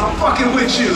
I'm fucking with you.